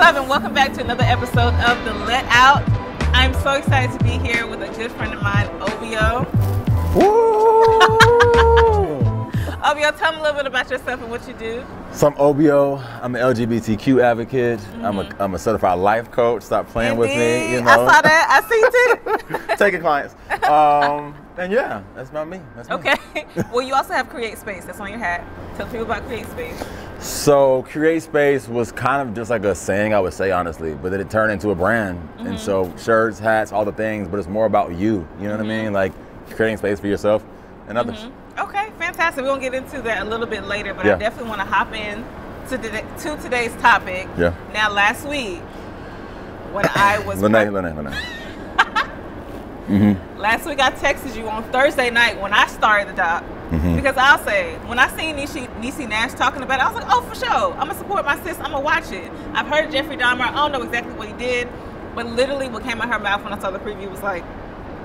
up, and welcome back to another episode of The Let Out. I'm so excited to be here with a good friend of mine, Obio. Woo! Obio, tell me a little bit about yourself and what you do. so I'm Obio. I'm an LGBTQ advocate. I'm a I'm a certified life coach. Stop playing with me. You know, I saw that. I seen it. taking clients. Um, and yeah, that's not me. That's me. Okay. well, you also have Create Space. That's on your hat. Tell people about Create Space. So Create Space was kind of just like a saying I would say honestly, but then it turned into a brand. Mm-hmm. And so shirts, hats, all the things, but it's more about you. You know what I mm-hmm. mean? Like creating space for yourself and others. Mm-hmm. Okay, fantastic. We're gonna get into that a little bit later, but I definitely want to hop in to, the, to today's topic. Yeah. Now, last week, when I was Lene, Lene, Lene. Mm-hmm. last week, I texted you on Thursday night when I started the doc. Mm-hmm. Because I'll say, when I seen Niecy, Niecy Nash talking about it, I was like, oh, for sure. I'm going to support my sis. I'm going to watch it. I've heard Jeffrey Dahmer. I don't know exactly what he did, but literally what came out of her mouth when I saw the preview was like,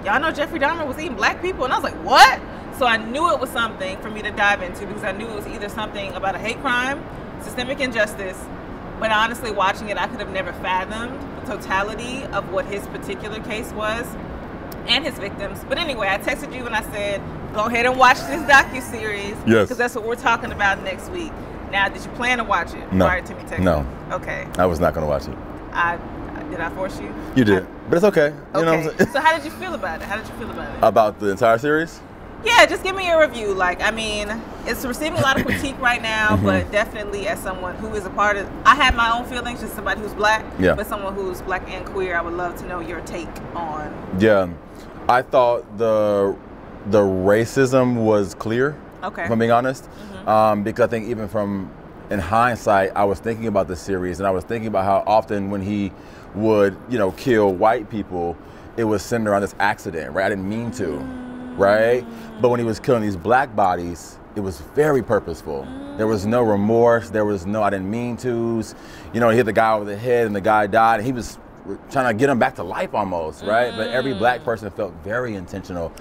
y'all know Jeffrey Dahmer was eating black people? And I was like, what? So I knew it was something for me to dive into because I knew it was either something about a hate crime, systemic injustice, but honestly, watching it, I could have never fathomed the totality of what his particular case was and his victims. But anyway, I texted you and I said, go ahead and watch this docu series Yes. because that's what we're talking about next week. Now, did you plan to watch it No. prior to me texting? No. Okay. I was not gonna watch it. I did I force you? You did. But it's okay. You know what Okay. So how did you feel about it? How did you feel about it? About the entire series? Yeah, just give me your review. Like, I mean, it's receiving a lot of critique right now, Mm-hmm. but definitely as someone who is a part of, I have my own feelings, just somebody who's black, Yeah. but someone who's black and queer, I would love to know your take on. Yeah, I thought the the racism was clear. Okay. If I'm being honest, mm-hmm. um, because I think even from in hindsight, I was thinking about the series and I was thinking about how often when he would, you know, kill white people, it was centered on this accident, right? I didn't mean to, mm. right? But when he was killing these black bodies, it was very purposeful. There was no remorse. There was no I didn't mean to's. You know, he hit the guy over the head and the guy died. And he was trying to get him back to life almost, right? But every black mm. person felt very intentional.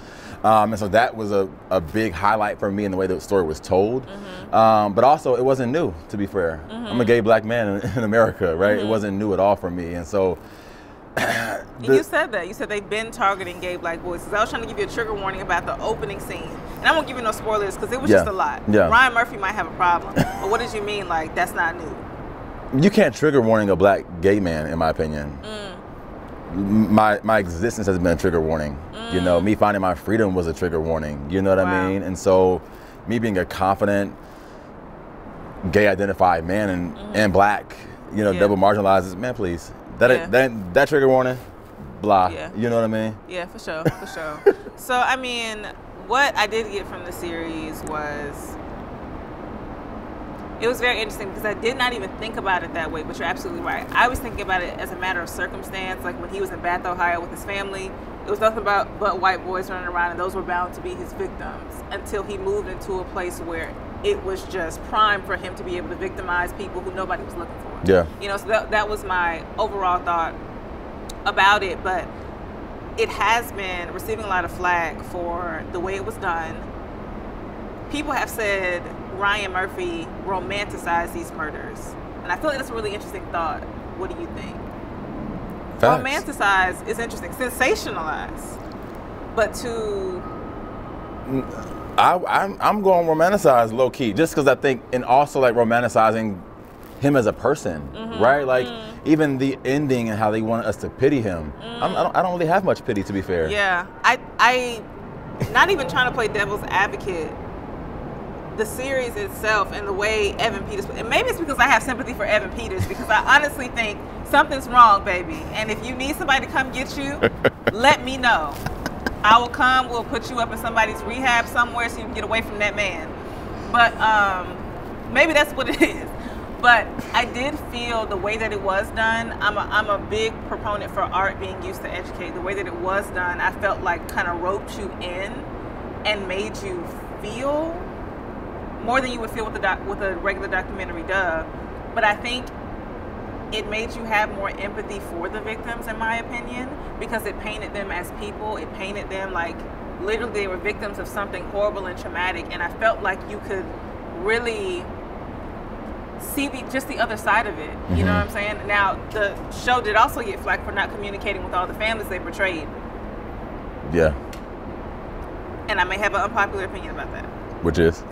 Um, and so that was a, a big highlight for me in the way the story was told. Um, but also, it wasn't new, to be fair. I'm a gay black man in, in America, right? It wasn't new at all for me. And so, The- you said that. You said they've been targeting gay black boys. 'Cause I was trying to give you a trigger warning about the opening scene. And I won't give you no spoilers because it was Yeah. just a lot. Yeah. Ryan Murphy might have a problem. but what did you mean, like, that's not new? you can't trigger warning a black gay man, in my opinion. M- My, my existence has been a trigger warning. You know, me mm. finding my freedom was a trigger warning. You know what Wow. I mean? And so, me being a confident, gay identified man and, mm-hmm. and black, you know, Yeah. double marginalized, man, please. That, Yeah. that, that trigger warning, blah. Yeah. You know what I mean? Yeah, for sure, for sure. so, I mean, what I did get from the series was it was very interesting because I did not even think about it that way, but you're absolutely right. I was thinking about it as a matter of circumstance, like when he was in Bath, Ohio with his family. It was nothing about but white boys running around, and those were bound to be his victims until he moved into a place where it was just prime for him to be able to victimize people who nobody was looking for. Yeah. You know, so that, that was my overall thought about it, but it has been receiving a lot of flack for the way it was done. People have said Ryan Murphy romanticized these murders. And I feel like that's a really interesting thought. What do you think? Facts. Romanticize is interesting. Sensationalize. But to I, I'm, I'm going romanticize low key, just because I think, and also like romanticizing him as a person, Mm-hmm. right? Like even the ending and how they want us to pity him. I'm, I, don't, I don't really have much pity, to be fair. Yeah, I, I, not even trying to play devil's advocate. The series itself and the way Evan Peters, and maybe it's because I have sympathy for Evan Peters because I honestly think something's wrong, baby. And if you need somebody to come get you, let me know. I will come. We'll put you up in somebody's rehab somewhere so you can get away from that man. But um, maybe that's what it is. But I did feel the way that it was done. I'm a, I'm a big proponent for art being used to educate. The way that it was done, I felt like kind of roped you in and made you feel more than you would feel with a doc, with a regular documentary dub. But I think it made you have more empathy for the victims, in my opinion, because it painted them as people. It painted them like literally they were victims of something horrible and traumatic. And I felt like you could really see the just the other side of it. You know Mhm. what I'm saying? Now the show did also get flack for not communicating with all the families they portrayed, Yeah. and I may have an unpopular opinion about that. Which is.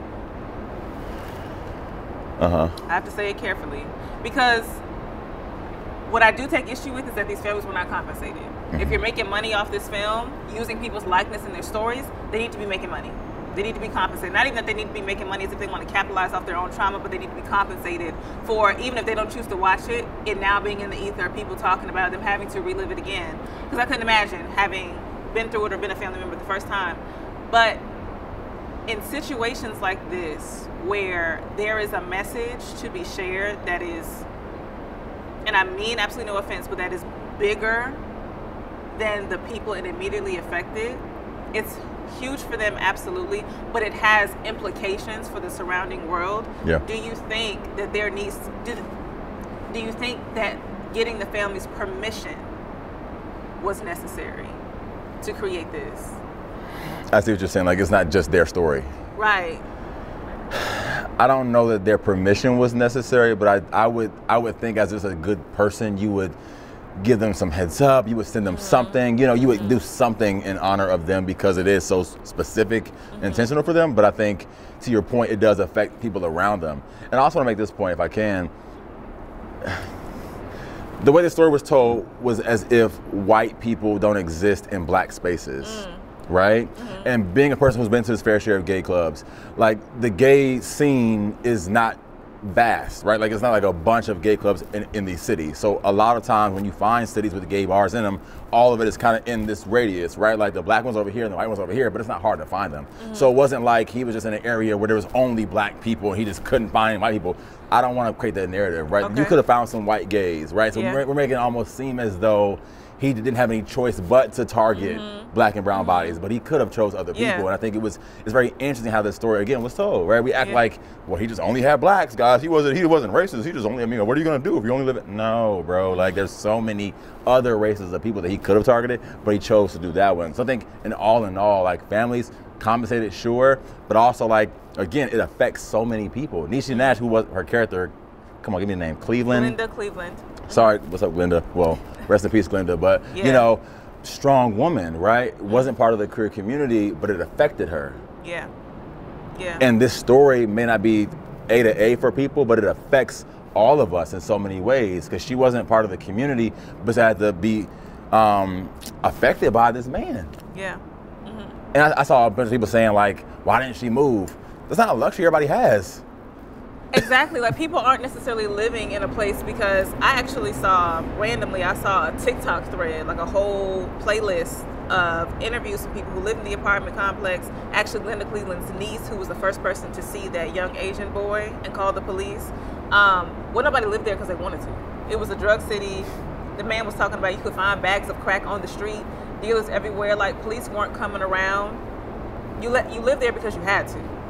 Uh huh. I have to say it carefully because what I do take issue with is that these families were not compensated. If you're making money off this film using people's likeness in their stories, they need to be making money. They need to be compensated. Not even that they need to be making money as if they want to capitalize off their own trauma, but they need to be compensated for even if they don't choose to watch it, it now being in the ether, people talking about them having to relive it again. Because I couldn't imagine having been through it or been a family member the first time. But in situations like this where there is a message to be shared that is and i mean absolutely no offense but that is bigger than the people it immediately affected it's huge for them absolutely but it has implications for the surrounding world Yeah. do you think that there needs do, do you think that getting the family's permission was necessary to create this I see what you're saying. Like it's not just their story. right I don't know that their permission was necessary, but I, I would I would think as just a good person, you would give them some heads up. You would send them mm-hmm. something. You know, you would do mm-hmm. something in honor of them because it is so specific, and intentional for them. But I think to your point, it does affect people around them. And I also want to make this point, if I can. The way the story was told was as if white people don't exist in black spaces mm. Right? Mm-hmm. And being a person who's been to his fair share of gay clubs, like the gay scene is not vast, right? Like it's not like a bunch of gay clubs in, in these cities. So a lot of times when you find cities with gay bars in them, all of it is kind of in this radius, right? Like the black ones over here and the white ones over here, but it's not hard to find them. Mm-hmm. So it wasn't like he was just in an area where there was only black people and he just couldn't find white people. I don't want to create that narrative, right? You could have found some white gays, right? So Yeah. we're, we're making it almost seem as though he didn't have any choice but to target black and brown bodies, but he could have chose other people. Mm-hmm. Yeah. And I think it was it's very interesting how this story again was told, right? We act Yeah. like, well, he just only had blacks, guys. He wasn't he wasn't racist. He just only I mean, what are you gonna do if you only live? No, bro. Like there's so many other races of people that he could have targeted, but he chose to do that one. So I think in all in all, like families compensated, sure, but also like again, it affects so many people. Niecy Nash, who was her character, come on, give me a name. Cleveland. Linda Cleveland. Sorry, what's up, Glenda? Well, rest in peace, Glenda. But Yeah. you know, strong woman, right? Wasn't part of the queer community, but it affected her. Yeah. Yeah. And this story may not be A to A for people, but it affects all of us in so many ways because she wasn't part of the community, but she had to be um, affected by this man. yeah. And I, I saw a bunch of people saying like, "Why didn't she move?" That's not a luxury everybody has. Exactly. Like people aren't necessarily living in a place because I actually saw randomly I saw a TikTok thread, like a whole playlist of interviews with people who live in the apartment complex. Actually, Linda Cleveland's niece, who was the first person to see that young Asian boy and call the police. Um, well, nobody lived there because they wanted to. It was a drug city. The man was talking about you could find bags of crack on the street, dealers everywhere. Like police weren't coming around. You let you live there because you had to.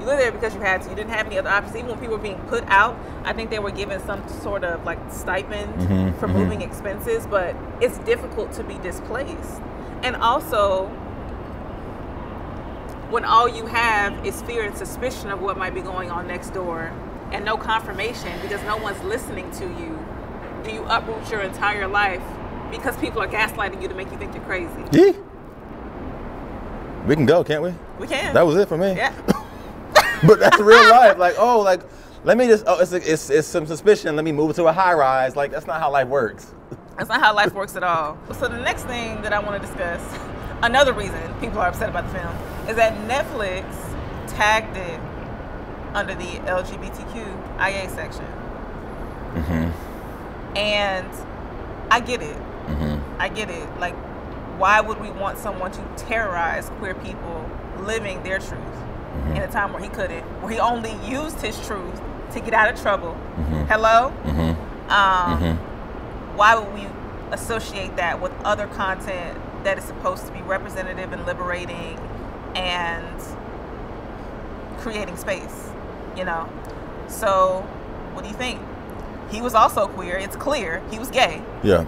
You lived there because you had to. You didn't have any other options. Even when people were being put out, I think they were given some sort of like stipend Mhm, for mhm. moving expenses, but it's difficult to be displaced. And also, when all you have is fear and suspicion of what might be going on next door and no confirmation because no one's listening to you, do you uproot your entire life because people are gaslighting you to make you think you're crazy? Yeah. We can go, can't we? We can. That was it for me. Yeah. but that's real life. Like, oh, like, let me just, oh, it's, it's, it's some suspicion. Let me move to a high rise. Like, that's not how life works. That's not how life works at all. So the next thing that I want to discuss, another reason people are upset about the film, is that Netflix tagged it under the LGBTQIA section. Mm-hmm. And I get it. Mm-hmm. I get it. Like, why would we want someone to terrorize queer people living their truth Mm-hmm. in a time where he couldn't, where he only used his truth to get out of trouble? Mm-hmm. Hello? Mm-hmm. Um, why would we associate that with other content that is supposed to be representative and liberating and creating space you know so what do you think he was also queer it's clear he was gay Yeah.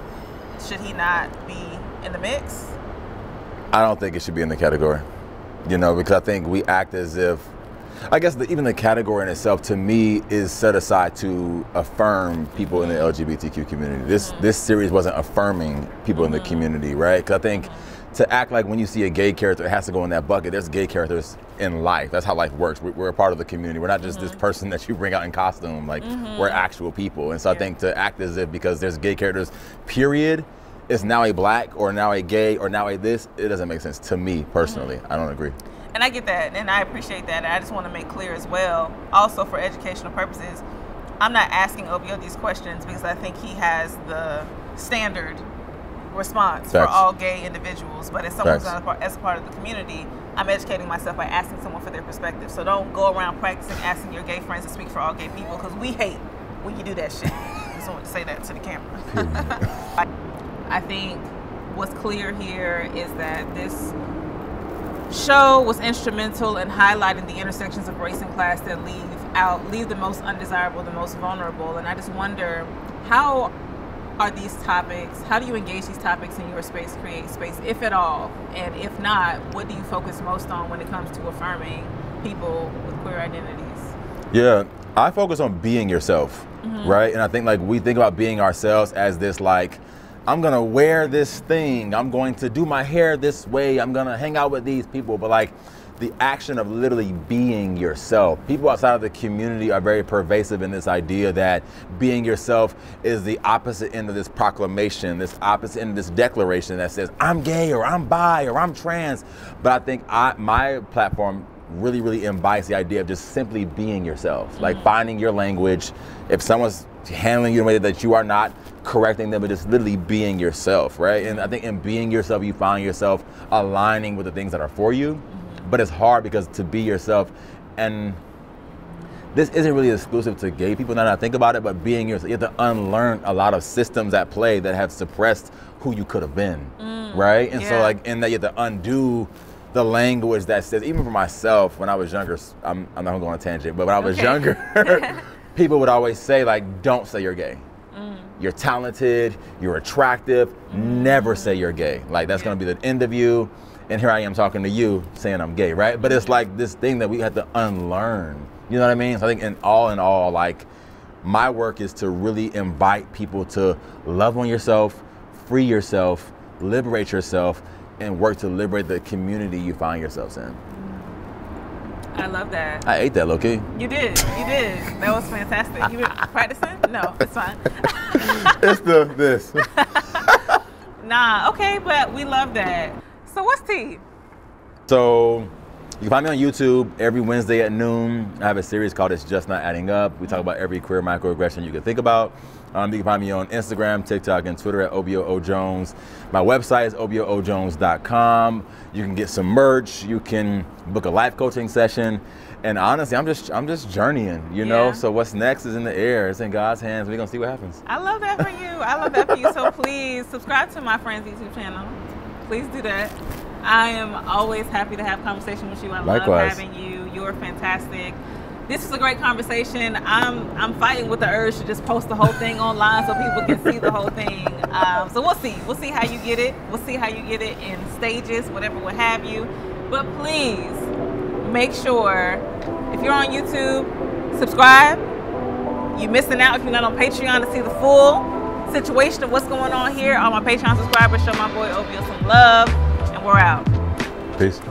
should he not be in the mix I don't think it should be in the category. You know, because I think we act as if I guess the, even the category in itself, to me, is set aside to affirm people in the LGBTQ community. This mm-hmm. this series wasn't affirming people in the mm-hmm. community, right? Because I think to act like when you see a gay character, it has to go in that bucket. There's gay characters in life. That's how life works. We- We're a part of the community. We're not just this mm-hmm. person that you bring out in costume. Like we're actual people. And so I think to act as if because there's gay characters, period, is now a black or now a gay or now a this, it doesn't make sense to me personally. Mm-hmm. I don't agree. And I get that, and I appreciate that. And I just want to make clear as well, also for educational purposes, I'm not asking Obio these questions because I think he has the standard response for all gay individuals. But as someone who's not a part, as a part of the community, I'm educating myself by asking someone for their perspective. So don't go around practicing asking your gay friends to speak for all gay people because we hate when you do that shit. I just want to say that to the camera. I think what's clear here is that this show was instrumental in highlighting the intersections of race and class that leave out leave the most undesirable, the most vulnerable. And I just wonder how are these topics, how do you engage these topics in your space, create space, if at all? And if not, what do you focus most on when it comes to affirming people with queer identities? Yeah, I focus on being yourself, Mm-hmm. right? And I think like we think about being ourselves as this like, I'm gonna wear this thing, I'm going to do my hair this way, I'm gonna hang out with these people, but like the action of literally being yourself. People outside of the community are very pervasive in this idea that being yourself is the opposite end of this proclamation, this opposite end of this declaration that says I'm gay or I'm bi or I'm trans. But I think I my platform really, really embodies the idea of just simply being yourself, like mm. finding your language. If someone's handling you in a way that you are not correcting them, but just literally being yourself, right? And I think in being yourself, you find yourself aligning with the things that are for you. Mm-hmm. But it's hard because to be yourself and this isn't really exclusive to gay people now that I think about it, but being yourself, you have to unlearn a lot of systems at play that have suppressed who you could have been, mm. right? And so like, and that you have to undo the language that says, even for myself, when I was younger, I'm, I'm not gonna go on a tangent, but when I was Okay. younger, people would always say like, don't say you're gay. Mm. You're talented, you're attractive, mm. never say you're gay. Like that's gonna be the end of you. And here I am talking to you saying I'm gay, right? But it's like this thing that we have to unlearn. You know what I mean? So I think in all in all, like my work is to really invite people to love on yourself, free yourself, liberate yourself, and work to liberate the community you find yourselves in. I love that. I ate that, low key. You did. You did. That was fantastic. You been practicing? No, it's fine. it's the this. Nah, okay, but we love that. So what's tea? So you can find me on YouTube every Wednesday at noon. I have a series called It's Just Not Adding Up. We talk about every queer microaggression you can think about. Um, you can find me on Instagram, TikTok, and Twitter at Obioo Jones. My website is obioojones.com. You can get some merch. You can book a life coaching session. And honestly, I'm just I'm just journeying, you know. Yeah. So what's next is in the air. It's in God's hands. We're gonna see what happens. I love that for you. I love that for you. So please subscribe to my friend's YouTube channel. Please do that. I am always happy to have conversation with you. I Likewise. love having you. You're fantastic. This is a great conversation. I'm I'm fighting with the urge to just post the whole thing online so people can see the whole thing. Um, so we'll see. We'll see how you get it. We'll see how you get it in stages, whatever, what have you. But please make sure if you're on YouTube, subscribe. You're missing out if you're not on Patreon to see the full situation of what's going on here. All my Patreon subscribers show my boy Obio some love, and we're out. Peace.